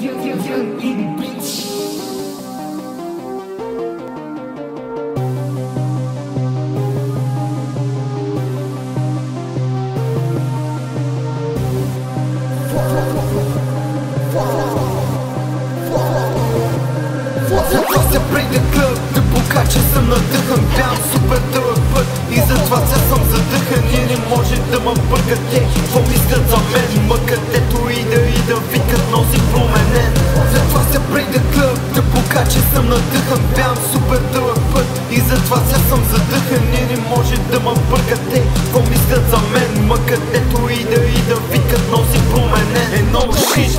Bitch. Затова се прейде клъб Да покача съм надъхан Бям супер дълъг път И затова се съм задъхан И не може да ме бъркат те Какво за мен Ма и да и да викат носи съм задъхан И не може да ме бъркат те Какво мислят за мен Ма където и да и да викат носи променен Е много шит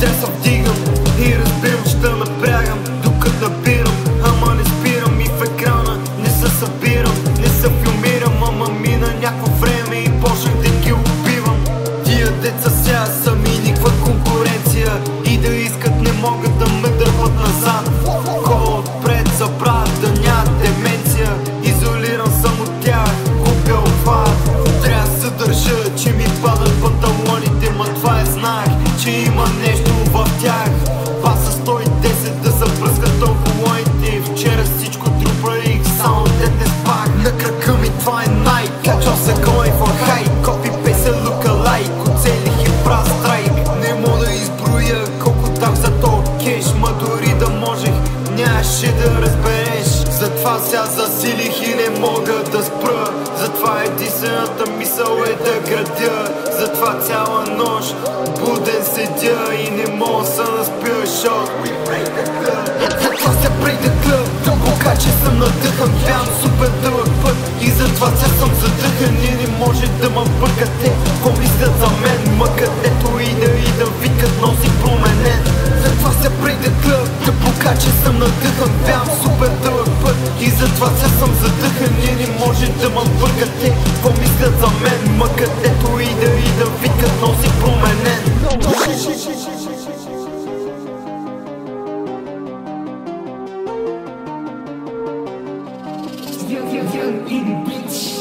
Трябва се вдигам И разбирам, да напрягам Докато набирам, ама не спирам И в екрана не се събирам Не се филмирам, ама мина някакво време И почнах да ги убивам. Тия деца сега са ми никаква конкуренция И да искат че има нещо в тях. Паса 110 да забръскат толкова Вчера всичко трупарих, само дет не спах. На крака ми това е най Качвам се going for high. Копи песен лайк. Оцелих и прав страйк. Не мога да изброя колко дах за то кеш Ма дори да можех, нямаше да разбереш. Затова сега засилих и не мога да спра Затова единствената мисъл е да градя. Затова цяла нощ буден седя И не мога да се наспя, защото затова се прейде клъб Да покача съм надъхан Бям супер дълъг път. И затова се съм задъхан И не може да ме бъркат И затова се съм задъхан И не може да ме бъркат те Какво мислят за мен? Ма където и да и да викат носи променен. Young in bitch.